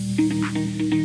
Música